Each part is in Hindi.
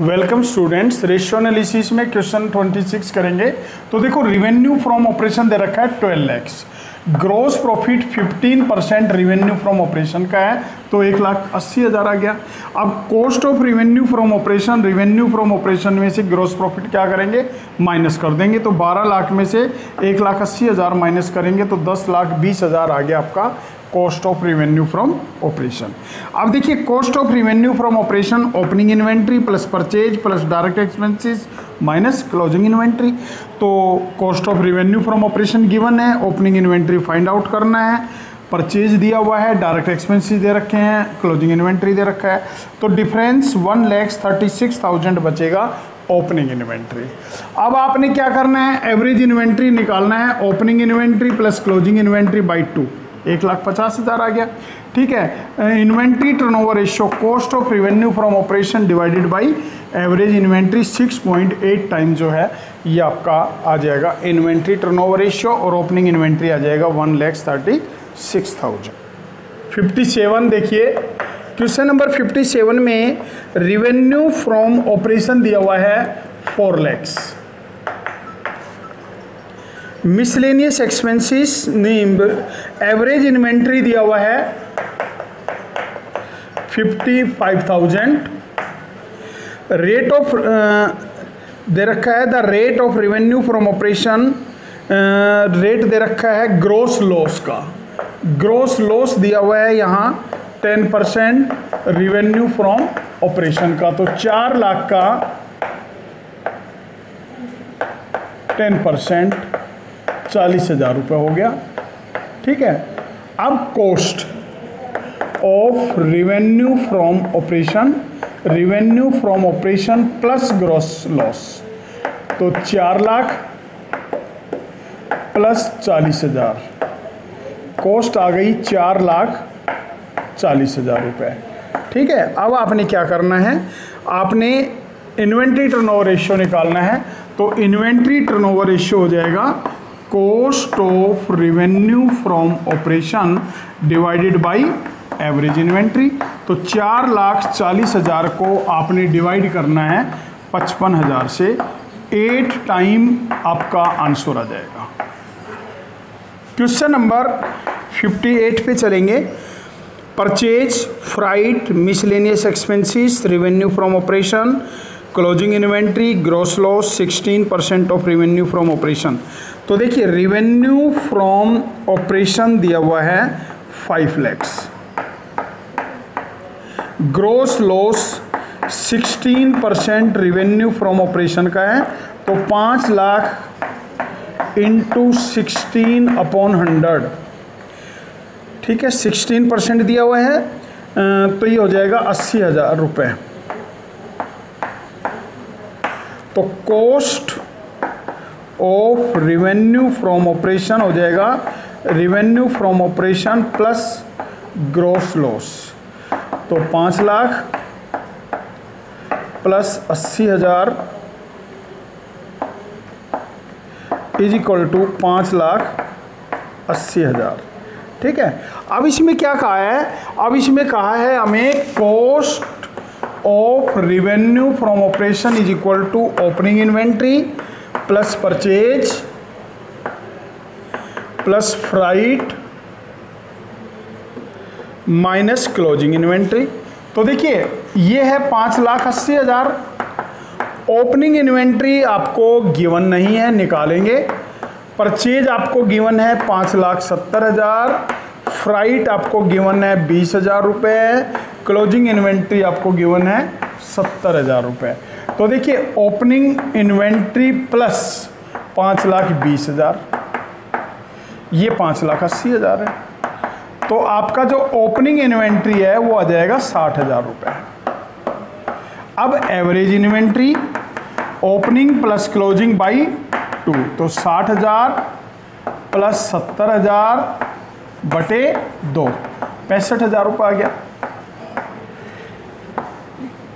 वेलकम स्टूडेंट्स रेशियो एनालिसिस में क्वेश्चन 26 करेंगे तो देखो रिवेन्यू फ्रॉम ऑपरेशन दे रखा है 12 lakhs gross profit 15 percent revenue from operation का है तो एक लाख अस्सी हज़ार आ गया अब cost of revenue from operation revenue from operation में से ग्रॉस प्रॉफिट क्या करेंगे माइनस कर देंगे तो 12 लाख में से एक लाख अस्सी हज़ार माइनस करेंगे तो दस लाख बीस हज़ार आ गया आपका cost of revenue from operation अब देखिए cost of revenue from operation opening inventory plus purchase plus direct expenses minus closing inventory तो cost of revenue from operation given है ओपनिंग इन्वेंट्री फाइंड आउट करना है परचेज दिया हुआ है डायरेक्ट एक्सपेंसिस दे रखे हैं क्लोजिंग इन्वेंट्री दे रखा है तो difference one lakhs thirty six thousand बचेगा ओपनिंग इन्वेंट्री अब आपने क्या करना है एवरेज इन्वेंट्री निकालना है opening inventory plus closing inventory by two एक लाख पचास हज़ार आ गया ठीक है inventory turnover ratio cost of revenue from operation divided by average inventory 6.8 time जो है ये आपका आ जाएगा इन्वेंट्री टर्नओवर रेशियो और ओपनिंग इन्वेंट्री आ जाएगा one lakhs thirty six thousand fifty seven देखिए क्वेश्चन नंबर फिफ्टी सेवन में रिवेन्यू फ्रॉम ऑपरेशन दिया हुआ है four lakhs miscellaneous expenses name average inventory दिया हुआ है fifty five thousand rate of दे रखा है the rate of revenue from operation rate दे रखा है ग्रोस लॉस का ग्रोस लॉस दिया हुआ है यहाँ ten percent revenue from operation का तो चार लाख का टेन परसेंट चालीस हज़ार रुपये हो गया ठीक है अब cost of revenue from operation revenue from operation plus gross loss तो चार लाख प्लस चालीस हज़ार कॉस्ट आ गई चार लाख चालीस हज़ार रुपये ठीक है अब आपने क्या करना है आपने इन्वेंट्री टर्नओवर रेशियो निकालना है तो इन्वेंट्री टर्नओवर रेशियो हो जाएगा cost of revenue from operation divided by average inventory तो चार लाख चालीस हज़ार को आपने डिवाइड करना है पचपन हज़ार से एट टाइम आपका आंसर आ जाएगा क्वेश्चन नंबर 58 पे चलेंगे purchase freight miscellaneous expenses revenue from operation closing inventory gross loss 16 percent of revenue from operation तो देखिए रिवेन्यू फ्रॉम ऑपरेशन दिया हुआ है five lakhs gross loss sixteen percent revenue from operation का है तो पांच lakh into sixteen upon hundred ठीक है सिक्सटीन परसेंट दिया हुआ है तो ये हो जाएगा अस्सी हज़ार रुपये तो cost of revenue from operation हो जाएगा revenue from operation plus gross loss तो पाँच लाख प्लस अस्सी हज़ार इज इक्वल टू पाँच लाख अस्सी हज़ार ठीक है अब इसमें क्या कहा है अब इसमें कहा है हमें cost of revenue from operation is equal to opening inventory plus purchase plus freight minus closing inventory तो देखिए ये है पांच लाख अस्सी हज़ार ओपनिंग इन्वेंट्री आपको गिवन नहीं है निकालेंगे परचेज आपको गिवन है पांच लाख सत्तर हज़ार फ्राइट आपको गिवन है बीस हज़ार रुपये क्लोजिंग इन्वेंट्री आपको गिवन है सत्तर हज़ार रुपये तो देखिए ओपनिंग इन्वेंट्री प्लस पाँच लाख बीस हज़ार ये पाँच लाख अस्सी हज़ार है तो आपका जो ओपनिंग इन्वेंट्री है वो आ जाएगा साठ हज़ार रुपये अब average inventory opening plus closing by two तो साठ हज़ार प्लस सत्तर हज़ार बटे दो पैंसठ हज़ार रुपये आ गया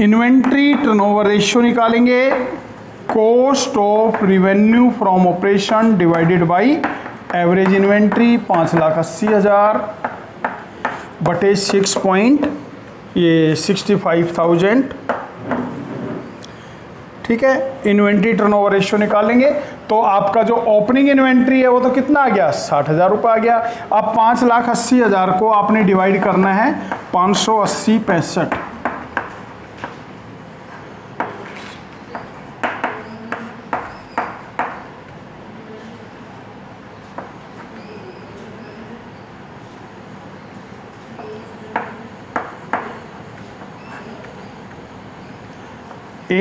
इन्वेंट्री टर्नओवर रेशियो निकालेंगे cost of revenue from operation divided by average inventory पाँच लाख अस्सी हज़ार बटे सिक्स पॉइंट ये सिक्सटी फाइव थाउजेंड ठीक है इन्वेंट्री टर्नओवर रेशियो निकालेंगे तो आपका जो ओपनिंग इन्वेंट्री है वो तो कितना आ गया साठ हज़ार रुपये आ गया अब पाँच लाख अस्सी हज़ार को आपने डिवाइड करना है पाँच सौ अस्सी पैंसठ 8.93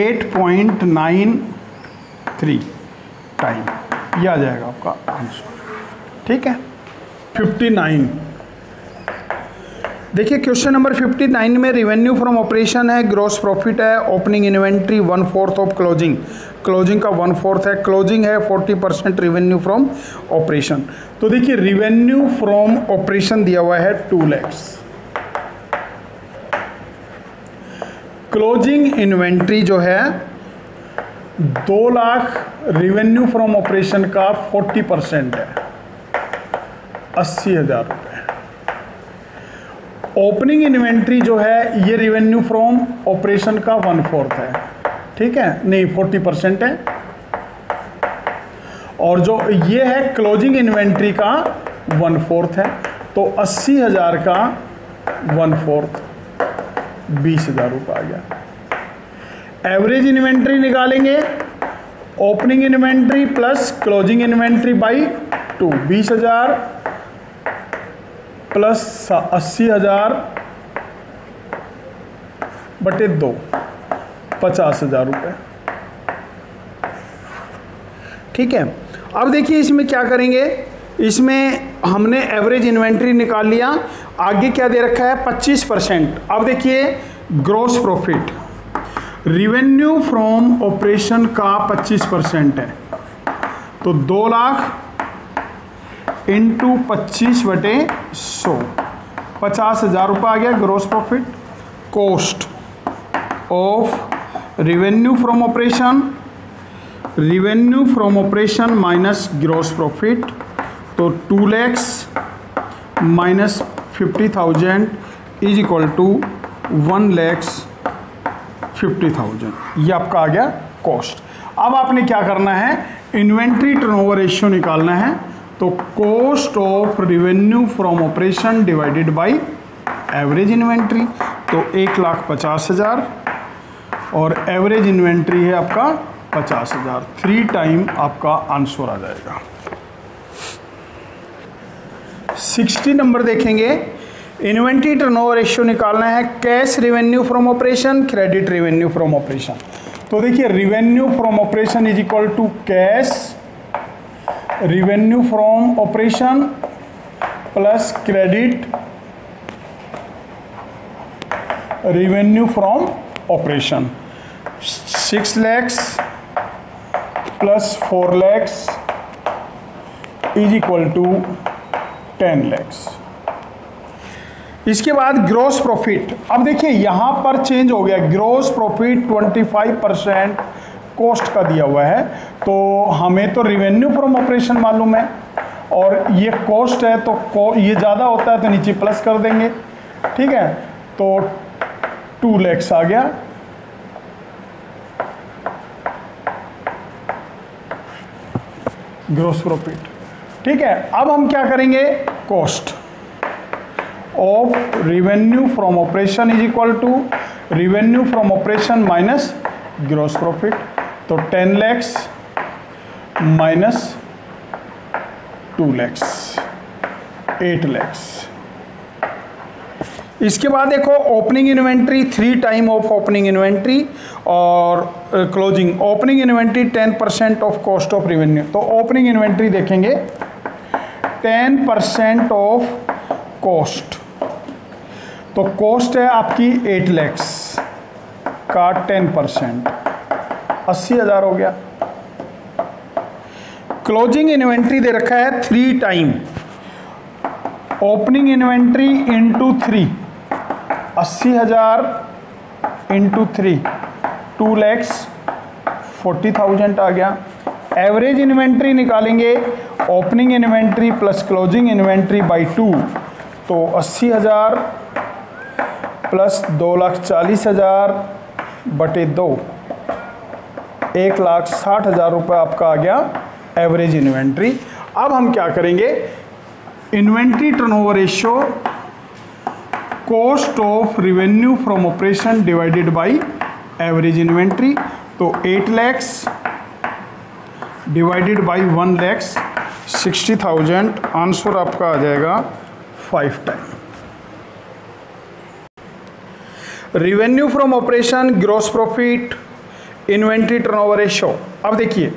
टाइम ये आ जाएगा आपका आंसर ठीक है 59 देखिए क्वेश्चन नंबर 59 में रिवेन्यू फ्रॉम ऑपरेशन है ग्रॉस प्रॉफिट है opening inventory one fourth of closing closing का वन फोर्थ है क्लोजिंग है 40 परसेंट रिवेन्यू फ्रॉम ऑपरेशन तो देखिए रिवेन्यू फ्रॉम ऑपरेशन दिया हुआ है टू लैक्स क्लोजिंग इन्वेंट्री जो है दो लाख रिवेन्यू फ्रॉम ऑपरेशन का फोर्टी परसेंट है अस्सी हजार रुपये ओपनिंग इन्वेंट्री जो है ये रिवेन्यू फ्रॉम ऑपरेशन का वन फोर्थ है ठीक है नहीं फोर्टी परसेंट है और जो ये है क्लोजिंग इन्वेंट्री का वन फोर्थ है तो अस्सी हजार का वन फोर्थ बीस हज़ार रुपये आ गया एवरेज इन्वेंट्री निकालेंगे opening inventory plus closing inventory by two बीस हज़ार प्लस अस्सी हज़ार बटे दो पचास हज़ार रुपये ठीक है अब देखिए इसमें क्या करेंगे इसमें हमने एवरेज इन्वेंट्री निकाल लिया आगे क्या दे रखा है 25 परसेंट अब देखिए gross profit revenue from operation का 25 परसेंट है तो दो लाख इंटू पच्चीस बटे सौ पचास हजार रुपये आ गया gross profit cost of revenue from operation revenue from operation minus gross profit तो two lakhs minus fifty thousand is equal to one lakhs fifty thousand ये आपका आ गया कॉस्ट अब आपने क्या करना है इन्वेंट्री टर्नओवर रेशियो निकालना है तो cost of revenue from operation divided by average inventory तो एक लाख पचास हज़ार और एवरेज इन्वेंट्री है आपका पचास हज़ार थ्री टाइम आपका आंसर आ जाएगा सिक्सटी नंबर देखेंगे इन्वेंट्री टर्नओवर रेशियो निकालना है cash revenue from operation credit revenue from operation तो देखिए revenue from operation is equal to cash revenue from operation plus credit revenue from operation six lakhs plus four lakhs is equal to ten lakhs इसके बाद ग्रॉस प्रॉफिट अब देखिए यहाँ पर चेंज हो गया ग्रॉस प्रॉफिट 25 परसेंट कॉस्ट का दिया हुआ है तो हमें तो रेवेन्यू फ्रॉम ऑपरेशन मालूम है और ये कॉस्ट है तो ये ज़्यादा होता है तो नीचे प्लस कर देंगे ठीक है तो टू लैक्स आ गया ग्रोस प्रॉफिट ठीक है अब हम क्या करेंगे cost of revenue from operation is equal to revenue from operation minus gross profit तो 10 lakhs minus 2 lakhs 8 lakhs इसके बाद देखो opening inventory three time of opening inventory और closing opening inventory ten percent of cost of revenue तो ओपनिंग इन्वेंट्री देखेंगे टेन परसेंट ऑफ कॉस्ट तो कॉस्ट है आपकी एट लैक्स का टेन परसेंट अस्सी हज़ार हो गया क्लोजिंग इन्वेंट्री दे रखा है three time opening inventory into three अस्सी हज़ार into three two lakhs forty thousand आ गया एवरेज इन्वेंट्री निकालेंगे opening inventory plus closing inventory by two तो अस्सी हज़ार प्लस दो लाख चालीस हज़ार बटे दो एक लाख साठ हज़ार रुपये आपका आ गया एवरेज इन्वेंट्री अब हम क्या करेंगे inventory turnover ratio cost of revenue from operation divided by average inventory तो eight lakhs divided by one lakhs sixty thousand answer आपका आ जाएगा five time revenue from operation gross profit inventory turnover ratio अब देखिए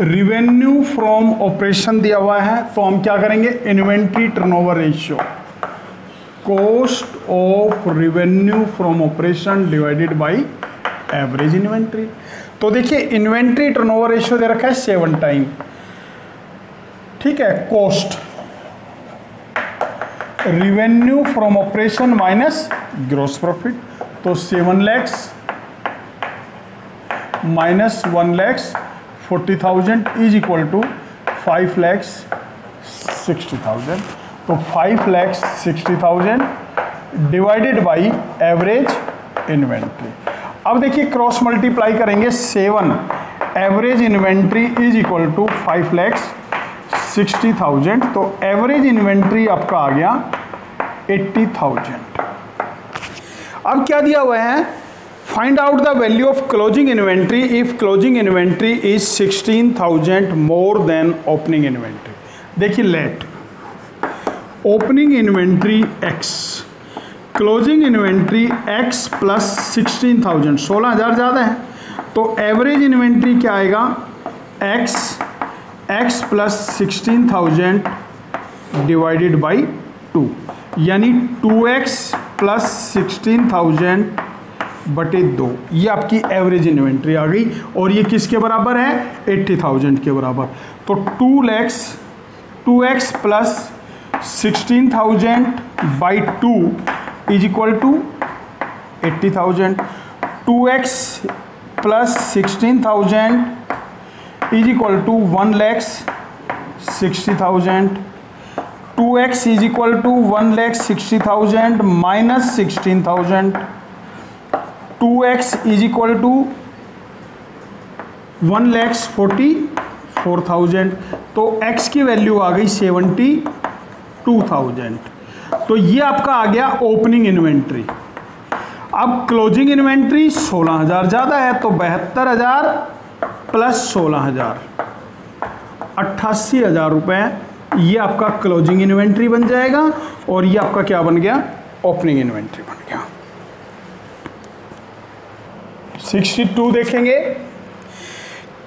रिवेन्यू फ्रॉम ऑपरेशन दिया हुआ है तो हम क्या करेंगे inventory turnover ratio cost of revenue from operation divided by average inventory तो देखिए इन्वेंट्री टर्नओवर रेशियो दे रखा है सेवन टाइम ठीक है cost revenue from operation minus gross profit तो seven lakhs minus one lakhs forty thousand is equal to five lakhs sixty thousand तो five lakhs sixty thousand divided by average inventory अब देखिए क्रॉस मल्टीप्लाई करेंगे seven average inventory is equal to five lakhs sixty thousand तो एवरेज इन्वेंट्री आपका आ गया एट्टी थाउजेंड अब क्या दिया हुआ है find out the value of closing inventory if closing inventory is sixteen thousand more than opening inventory देखिए let opening inventory x closing inventory x plus sixteen thousand सोलह हज़ार ज़्यादा है तो एवरेज इन्वेंट्री क्या आएगा x x plus sixteen thousand divided by two यानी two x plus sixteen thousand बटे दो ये आपकी एवरेज इन्वेंट्री आ गई और ये किसके बराबर है एट्टी थाउजेंड के बराबर तो two lakhs two x plus sixteen thousand by two is equal to eighty thousand two x plus sixteen thousand is equal to one lakhs sixty thousand two x is equal to one lakhs sixty thousand minus sixteen thousand two x is equal to one lakhs forty four thousand तो x की वैल्यू आ गई सेवेंटी टू थाउजेंड तो ये आपका आ गया ओपनिंग इन्वेंट्री अब क्लोजिंग इन्वेंट्री सोलह हज़ार ज़्यादा है तो बहत्तर हज़ार प्लस सोलह हज़ार अट्ठासी हज़ार रुपये ये आपका क्लोजिंग इन्वेंट्री बन जाएगा और ये आपका क्या बन गया ओपनिंग इन्वेंट्री बन गया 62 देखेंगे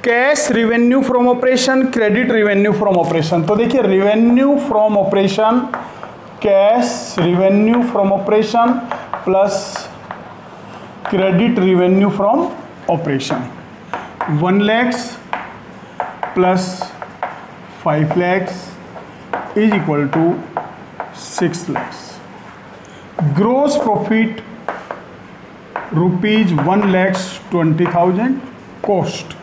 cash revenue from operation credit revenue from operation तो देखिए revenue from operation cash revenue from operation plus credit revenue from operation 1 lakhs plus 5 lakhs is equal to 6 lakhs. Gross profit rupees 1,20,000. Cost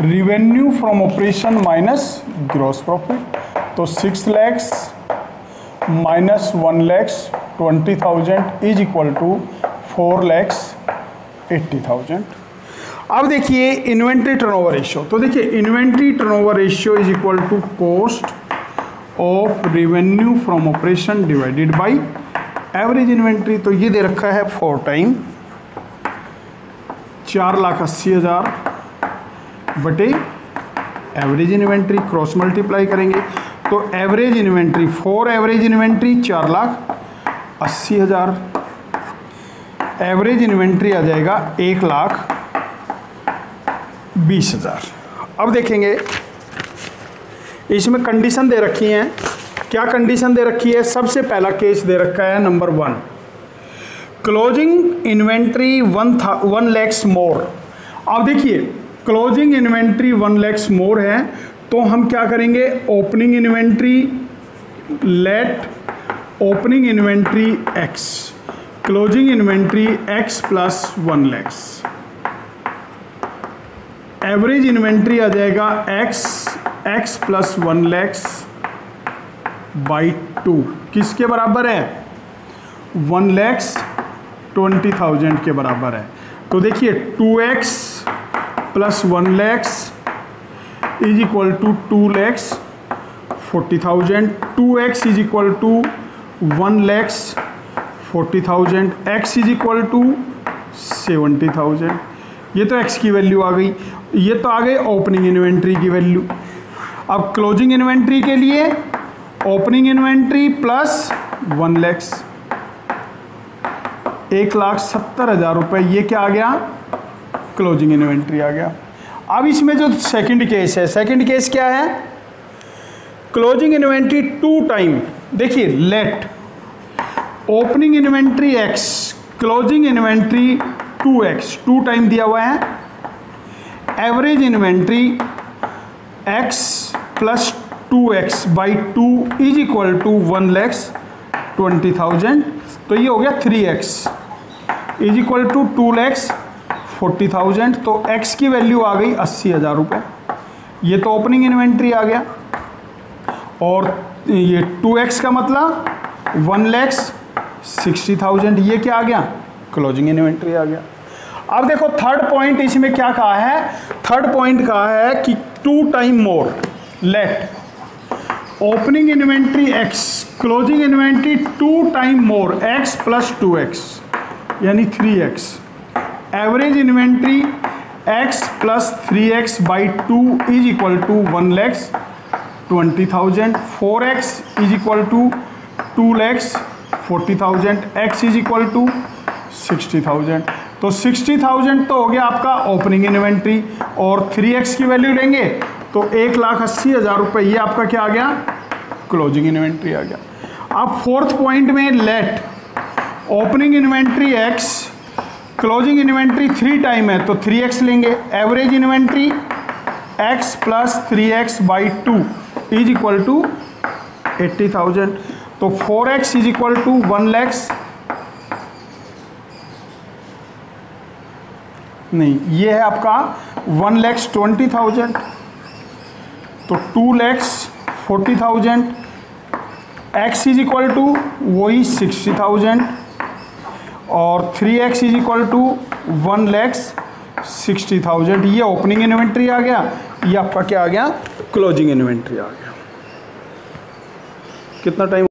revenue from operation minus gross profit. So 6 lakhs minus 1,20,000 is equal to 4,80,000. अब देखिए इन्वेंट्री टर्नओवर रेशियो तो देखिए inventory turnover ratio is equal to cost of revenue from operation divided by average inventory तो ये दे रखा है फोर टाइम चार लाख अस्सी हज़ार बटे एवरेज इन्वेंट्री क्रॉस मल्टीप्लाई करेंगे तो average inventory four average inventory चार लाख अस्सी हज़ार एवरेज इन्वेंट्री आ जाएगा एक लाख बीस हज़ार अब देखेंगे इसमें कंडीशन दे रखी है क्या कंडीशन दे रखी है सबसे पहला केस दे रखा है number one closing inventory one था वन लैक्स मोर अब देखिए closing inventory one lakhs more है तो हम क्या करेंगे opening inventory let opening inventory x closing inventory x plus one lakhs average inventory आ जाएगा x x plus one lakhs by two किसके बराबर है वन लैक्स ट्वेंटी थाउजेंड के बराबर है तो देखिए two x plus one lakhs is equal to two lakhs forty thousand two x is equal to one lakhs forty thousand x is equal to seventy thousand ये तो एक्स की वैल्यू आ गई ये तो आ गई ओपनिंग इन्वेंट्री की वैल्यू अब क्लोजिंग इन्वेंट्री के लिए opening inventory plus one lakhs एक लाख सत्तर हज़ार रुपये ये क्या आ गया क्लोजिंग इन्वेंट्री आ गया अब इसमें जो सेकंड केस है सेकंड केस क्या है क्लोजिंग इन्वेंट्री टू टाइम देखिए let opening inventory x closing inventory two x two time दिया हुआ है average inventory x plus two x by two is equal to one lakhs twenty thousand तो ये हो गया three x is equal to two lakhs forty thousand तो एक्स की वैल्यू आ गई अस्सी हज़ार रुपये ये तो ओपनिंग इन्वेंट्री आ गया और ये टू एक्स का मतलब वन लैक्स सिक्सटी थाउजेंड ये क्या आ गया क्लोजिंग इन्वेंट्री आ गया अब देखो थर्ड पॉइंट इसमें क्या कहा है थर्ड पॉइंट कहा है कि two time more let opening inventory x closing inventory two time more x plus two x यानी three x average inventory x plus three x by two is equal to one lakhs twenty thousand four x is equal to two lakhs forty thousand x is equal to sixty thousand तो 60,000 तो हो गया आपका ओपनिंग इन्वेंट्री और 3x की वैल्यू लेंगे तो एक लाख अस्सी हज़ार रुपये ये आपका क्या आ गया क्लोजिंग इन्वेंट्री आ गया अब फोर्थ पॉइंट में let opening inventory x closing inventory three time है तो थ्री एक्स लेंगे average inventory x plus three x by two is equal to eighty thousand तो four x is equal to one lakhs नहीं ये है आपका वन लैक्स ट्वेंटी थाउजेंड तो two lakhs forty thousand x is equal to वही सिक्सटी थाउजेंड और three x is equal to one lakhs sixty thousand ये ओपनिंग इन्वेंट्री आ गया ये आपका क्या आ गया क्लोजिंग इन्वेंट्री आ गया कितना टाइम